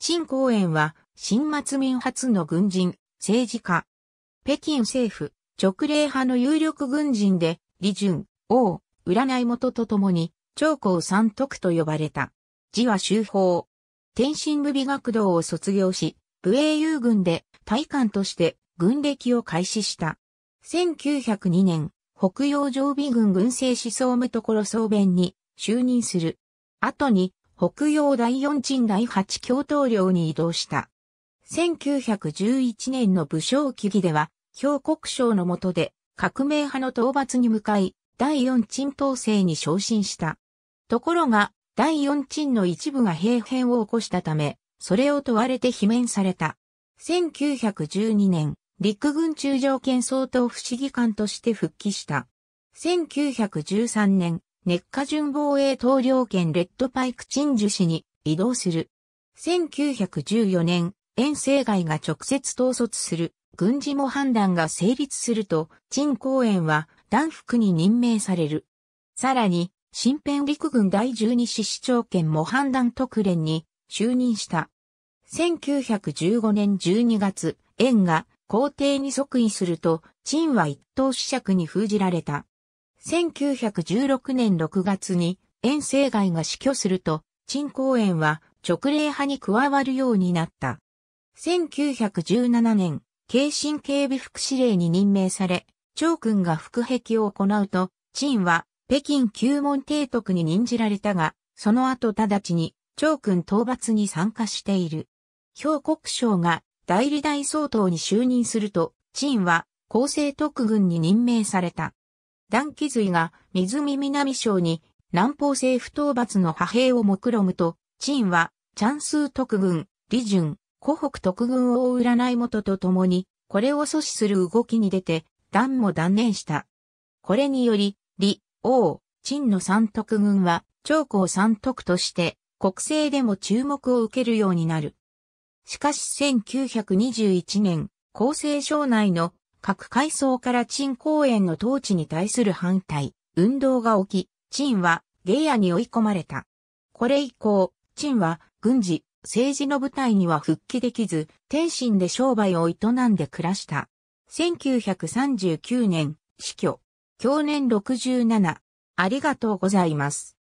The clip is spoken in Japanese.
陳公園は、新末民初の軍人、政治家。北京政府、直令派の有力軍人で、李順、王、占い元と共に、長江三徳と呼ばれた。字は修法。天津武美学堂を卒業し、武英雄軍で大官として軍歴を開始した。1902年、北洋常備軍軍政思想務所総弁に就任する。後に、北洋第四鎮第八教頭領に移動した。1911年の武将起義では、表国省の下で革命派の討伐に向かい、第四鎮統制に昇進した。ところが、第四鎮の一部が兵変を起こしたため、それを問われて罷免された。1912年、陸軍中将権総統不思議官として復帰した。1913年、熱下準防衛統領権レッドパイク鎮守市に移動する。1914年、遠征外が直接統率する軍事模範団が成立すると、陳公園は団副に任命される。さらに、新編陸軍第12師市長権模範団特連に就任した。1915年12月、円が皇帝に即位すると、陳は一等子爵に封じられた。1916年6月に、円政外が死去すると、陳公園は直令派に加わるようになった。1917年、京神警備副司令に任命され、長君が副壁を行うと、陳は北京旧門提督に任じられたが、その後直ちに、長君討伐に参加している。兵国省が代理大総統に就任すると、陳は厚生特軍に任命された。段木髄が水見南省に南方政府討伐の派兵を目論むと、陳はチャンスー特軍、李順、湖北特軍を占い元と共に、これを阻止する動きに出て、段も断念した。これにより、李、王、陳の三徳軍は、長江三徳として、国政でも注目を受けるようになる。しかし1921年、厚生省内の各階層から陳公園の統治に対する反対、運動が起き、陳はゲイアに追い込まれた。これ以降、陳は軍事、政治の舞台には復帰できず、天津で商売を営んで暮らした。1939年、死去。去年67。ありがとうございます。